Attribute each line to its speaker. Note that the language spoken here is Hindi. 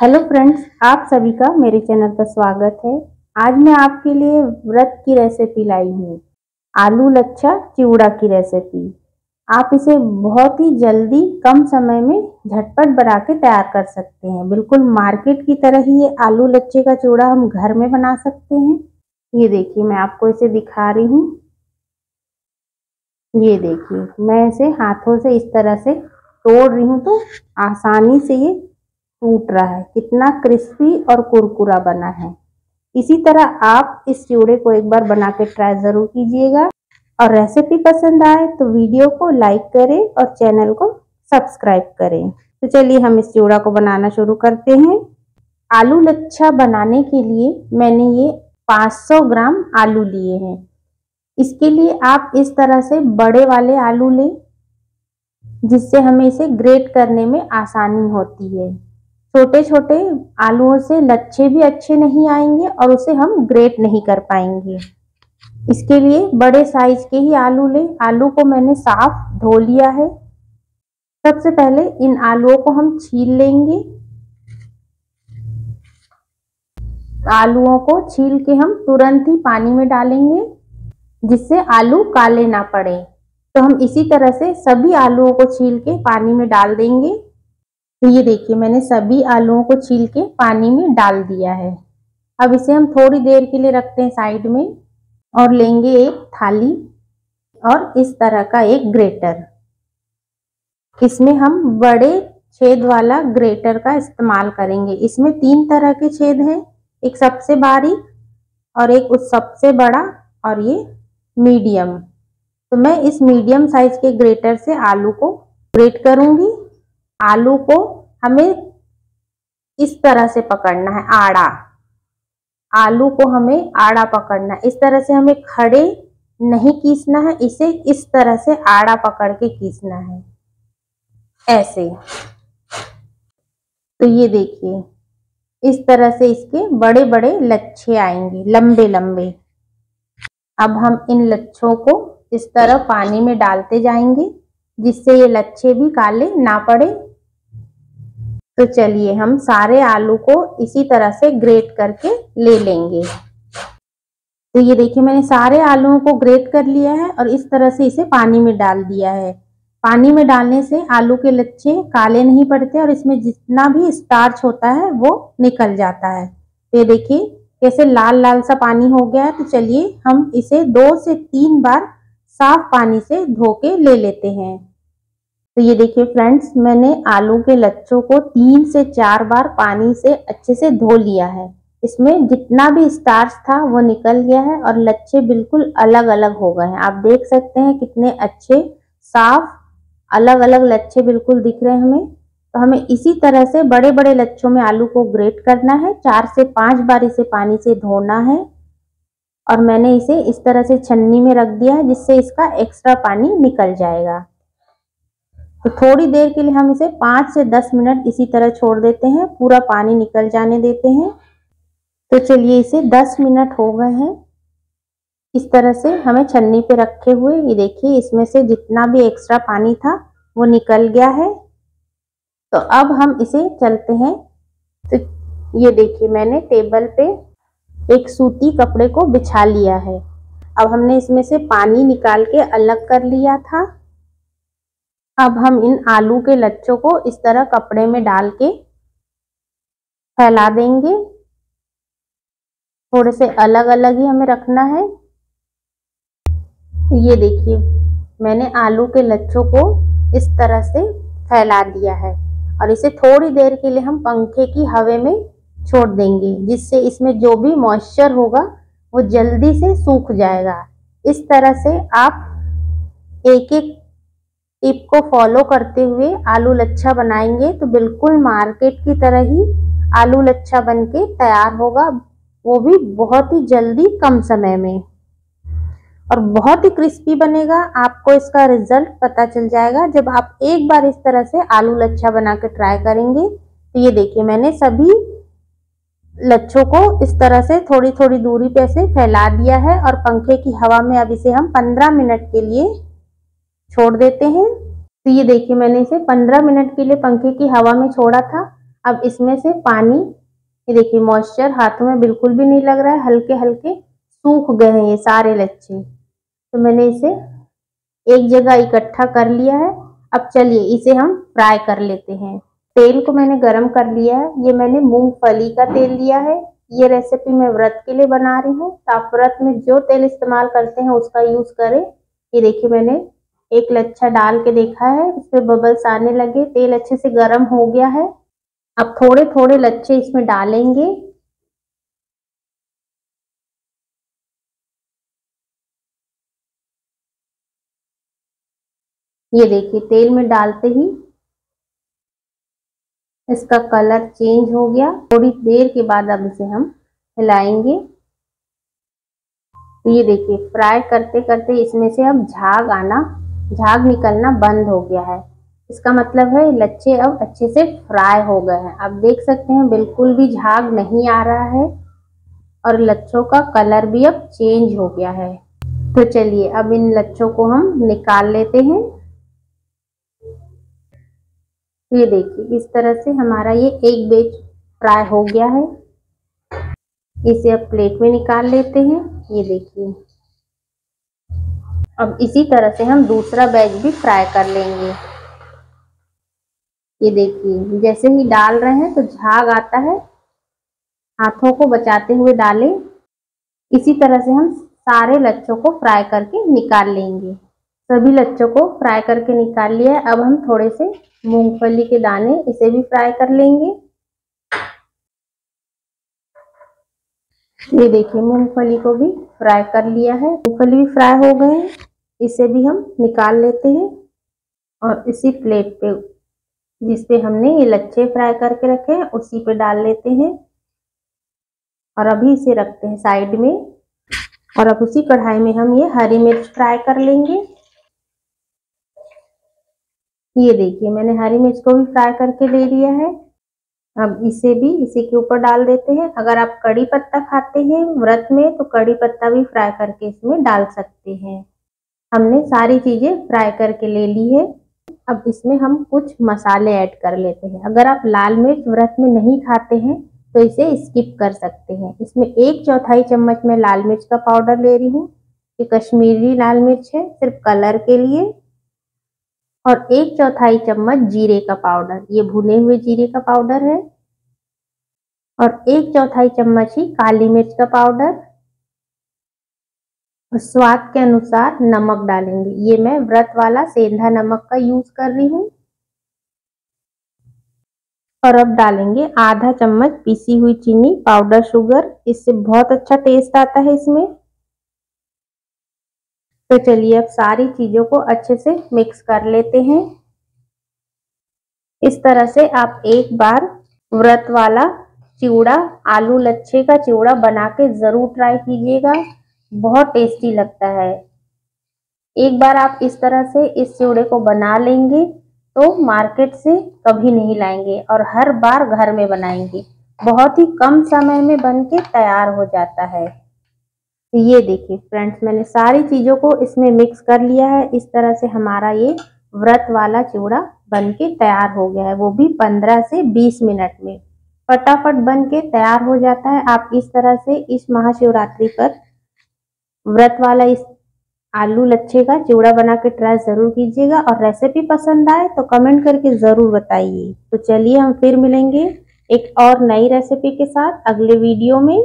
Speaker 1: हेलो फ्रेंड्स, आप सभी का मेरे चैनल पर स्वागत है। आज मैं आपके लिए व्रत की रेसिपी लाई हूँ। आलू लच्छा चिवड़ा की रेसिपी आप इसे बहुत ही जल्दी, कम समय में झटपट बना के तैयार कर सकते हैं। बिल्कुल मार्केट की तरह ही ये आलू लच्छे का चिवड़ा हम घर में बना सकते हैं। ये देखिए, मैं आपको इसे दिखा रही हूँ। ये देखिए, मैं इसे हाथों से इस तरह से तोड़ रही हूँ तो आसानी से ये टूट रहा है। कितना क्रिस्पी और कुरकुरा बना है। इसी तरह आप इस चिवड़े को एक बार बना के ट्राई ज़रूर कीजिएगा। और रेसिपी पसंद आए तो वीडियो को लाइक करें और चैनल को सब्सक्राइब करें। तो चलिए हम इस चिवड़ा को बनाना शुरू करते हैं। आलू लच्छा बनाने के लिए मैंने ये 500 ग्राम आलू लिए हैं। इसके लिए आप इस तरह से बड़े वाले आलू लें, जिससे हमें इसे ग्रेट करने में आसानी होती है। छोटे छोटे आलूओं से लच्छे भी अच्छे नहीं आएँगे और उसे हम ग्रेट नहीं कर पाएँगे। इसके लिए बड़े साइज़ के ही आलू लें। आलू को मैंने साफ़ धो लिया है। सबसे पहले इन आलूओं को हम छील लेंगे। आलूओं को छील के हम तुरंत ही पानी में डालेंगे, जिससे आलू काले ना पड़े। तो हम इसी तरह से सभी आलूओं को छील के पानी में डाल देंगे। तो ये देखिए, मैंने सभी आलूओं को छील के पानी में डाल दिया है। अब इसे हम थोड़ी देर के लिए रखते हैं साइड में और लेंगे एक थाली और इस तरह का एक ग्रेटर। इसमें हम बड़े छेद वाला ग्रेटर का इस्तेमाल करेंगे। इसमें तीन तरह के छेद हैं, एक सबसे बारीक और एक उस सबसे बड़ा और ये मीडियम। तो मैं इस मीडियम साइज़ के ग्रेटर से आलू को ग्रेट करूँगी। आलू को हमें इस तरह से पकड़ना है, आड़ा। आलू को हमें आड़ा पकड़ना है। इस तरह से हमें खड़े नहीं कीसना है, इसे इस तरह से आड़ा पकड़ के कीसना है। ऐसे। तो ये देखिए, इस तरह से इसके बड़े बड़े लच्छे आएँगे लंबे लंबे अब हम इन लच्छों को इस तरह पानी में डालते जाएँगे, जिससे ये लच्छे भी काले ना पड़े तो चलिए हम सारे आलू को इसी तरह से ग्रेट करके ले लेंगे। तो ये देखिए, मैंने सारे आलूओं को ग्रेट कर लिया है और इस तरह से इसे पानी में डाल दिया है। पानी में डालने से आलू के लच्छे काले नहीं पड़ते और इसमें जितना भी स्टार्च होता है, वो निकल जाता है। तो ये देखिए, कैसे लाल लाल सा पानी हो गया है। तो चलिए, हम इसे दो से तीन बार साफ़ पानी से धो के ले लेते हैं। तो ये देखिए फ्रेंड्स, मैंने आलू के लच्छों को तीन से चार बार पानी से अच्छे से धो लिया है। इसमें जितना भी स्टार्च था वो निकल गया है और लच्छे बिल्कुल अलग अलग हो गए हैं। आप देख सकते हैं कितने अच्छे, साफ़ अलग अलग लच्छे बिल्कुल दिख रहे हैं हमें। तो हमें इसी तरह से बड़े बड़े लच्छों में आलू को ग्रेट करना है। चार से पाँच बार इसे पानी से धोना है और मैंने इसे इस तरह से छन्नी में रख दिया है जिससे इसका एक्स्ट्रा पानी निकल जाएगा। तो थोड़ी देर के लिए हम इसे पाँच से दस मिनट इसी तरह छोड़ देते हैं, पूरा पानी निकल जाने देते हैं। तो चलिए इसे दस मिनट हो गए हैं। इस तरह से हमें छन्नी पे रखे हुए, ये देखिए, इसमें से जितना भी एक्स्ट्रा पानी था, वो निकल गया है। तो अब हम इसे चलते हैं। तो ये देखिए, मैंने टेबल पे एक सूती कपड़े को बिछा लिया है। अब हमने इसमें से पानी निकाल के अलग कर लिया था। अब हम इन आलू के लच्छों को इस तरह कपड़े में डाल के फैला देंगे। थोड़े से अलग अलग ही हमें रखना है। ये देखिए, मैंने आलू के लच्छों को इस तरह से फैला दिया है और इसे थोड़ी देर के लिए हम पंखे की हवा में छोड़ देंगे, जिससे इसमें जो भी मॉइस्चर होगा, वो जल्दी से सूख जाएगा। इस तरह से आप एक एक टिप को फॉलो करते हुए आलू लच्छा बनाएँगे तो बिल्कुल मार्केट की तरह ही आलू लच्छा बन के तैयार होगा। वो भी बहुत ही जल्दी कम समय में। और बहुत ही क्रिस्पी बनेगा। आपको इसका रिज़ल्ट पता चल जाएगा जब आप एक बार इस तरह से आलू लच्छा बना के ट्राई करेंगे। तो ये देखिए, मैंने सभी लच्छों को इस तरह से थोड़ी थोड़ी दूरी पे से फैला दिया है और पंखे की हवा में अब इसे हम 15 मिनट के लिए छोड़ देते हैं। तो ये देखिए मैंने इसे 15 मिनट के लिए पंखे की हवा में छोड़ा था। अब इसमें से पानी, ये देखिए मॉइस्चर हाथों में बिल्कुल भी नहीं लग रहा है हल्के हल्के सूख गए हैं ये सारे लच्छे। तो मैंने इसे एक जगह इकट्ठा कर लिया है। अब चलिए इसे हम फ्राई कर लेते हैं। तेल को मैंने गरम कर लिया है। ये मैंने मूंगफली का तेल लिया है। ये रेसिपी मैं व्रत के लिए बना रही हूँ। तो आप व्रत में जो तेल इस्तेमाल करते हैं उसका यूज़ करें। ये देखिए मैंने एक लच्छा डाल के देखा है, इसमें बबल्स आने लगे, तेल अच्छे से गर्म हो गया है। अब थोड़े थोड़े लच्छे इसमें डालेंगे। ये देखिए, तेल में डालते ही इसका कलर चेंज हो गया। थोड़ी देर के बाद अब इसे हम हिलाएँगे। तो ये देखिए फ्राई करते करते इसमें से अब झाग आना झाग निकलना बंद हो गया है। इसका मतलब है, लच्छे अब अच्छे से फ्राई हो गए हैं। अब देख सकते हैं, बिल्कुल भी झाग नहीं आ रहा है और लच्छों का कलर भी अब चेंज हो गया है। तो चलिए, अब इन लच्छों को हम निकाल लेते हैं। ये देखिए, इस तरह से हमारा ये एक बेच फ्राई हो गया है। इसे अब प्लेट में निकाल लेते हैं। ये देखिए। अब इसी तरह से हम दूसरा बैच भी फ्राई कर लेंगे। ये देखिए, जैसे ही डाल रहे हैं तो झाग आता है। हाथों को बचाते हुए डालें। इसी तरह से हम सारे लच्छों को फ्राई करके निकाल लेंगे। सभी लच्छों को फ्राई करके निकाल लिया अब हम थोड़े से मूंगफली के दाने इसे भी फ्राई कर लेंगे। ये देखिए, मूंगफली को भी फ्राई कर लिया है। मूंगफली भी फ्राई हो गए हैं। इसे भी हम निकाल लेते हैं और इसी प्लेट पे जिस पे हमने ये लच्छे फ्राई करके रखे हैं, उसी पे डाल लेते हैं। और अभी इसे रखते हैं साइड में। और अब उसी कढ़ाई में हम ये हरी मिर्च फ्राई कर लेंगे। ये देखिए, मैंने हरी मिर्च को भी फ्राई करके ले लिया है। अब इसे भी इसी के ऊपर डाल देते हैं। अगर आप कड़ी पत्ता खाते हैं व्रत में तो कड़ी पत्ता भी फ्राई करके इसमें डाल सकते हैं। हमने सारी चीज़ें फ्राई करके ले ली है। अब इसमें हम कुछ मसाले ऐड कर लेते हैं। अगर आप लाल मिर्च व्रत में नहीं खाते हैं तो इसे स्किप कर सकते हैं। इसमें एक चौथाई चम्मच में लाल मिर्च का पाउडर ले रही हूँ। ये कश्मीरी लाल मिर्च है, सिर्फ़ कलर के लिए। और एक चौथाई चम्मच जीरे का पाउडर ये भुने हुए जीरे का पाउडर है। और एक चौथाई चम्मच ही काली मिर्च का पाउडर स्वाद के अनुसार नमक डालेंगे। ये मैं व्रत वाला सेंधा नमक का यूज़ कर रही हूँ। और अब डालेंगे आधा चम्मच पीसी हुई चीनी, पाउडर शुगर। इससे बहुत अच्छा टेस्ट आता है इसमें। तो चलिए अब सारी चीज़ों को अच्छे से मिक्स कर लेते हैं। इस तरह से आप एक बार व्रत वाला चिवड़ा, आलू लच्छे का चिवड़ा बना के ज़रूर ट्राई कीजिएगा। बहुत टेस्टी लगता है। एक बार आप इस तरह से इस चिवड़े को बना लेंगे तो मार्केट से कभी नहीं लाएँगे और हर बार घर में बनाएँगे। बहुत ही कम समय में बन के तैयार हो जाता है। तो ये देखिए फ्रेंड्स मैंने सारी चीज़ों को इसमें मिक्स कर लिया है। इस तरह से हमारा ये व्रत वाला चूड़ा बन के तैयार हो गया है। वो भी 15 से 20 मिनट में। फटाफट बन के तैयार हो जाता है। आप इस तरह से इस महाशिवरात्रि पर व्रत वाला इस आलू लच्छे का चिवड़ा बना के ट्राई ज़रूर कीजिएगा और रेसिपी पसंद आए तो कमेंट करके ज़रूर बताइए। तो चलिए हम फिर मिलेंगे एक और नई रेसिपी के साथ अगले वीडियो में।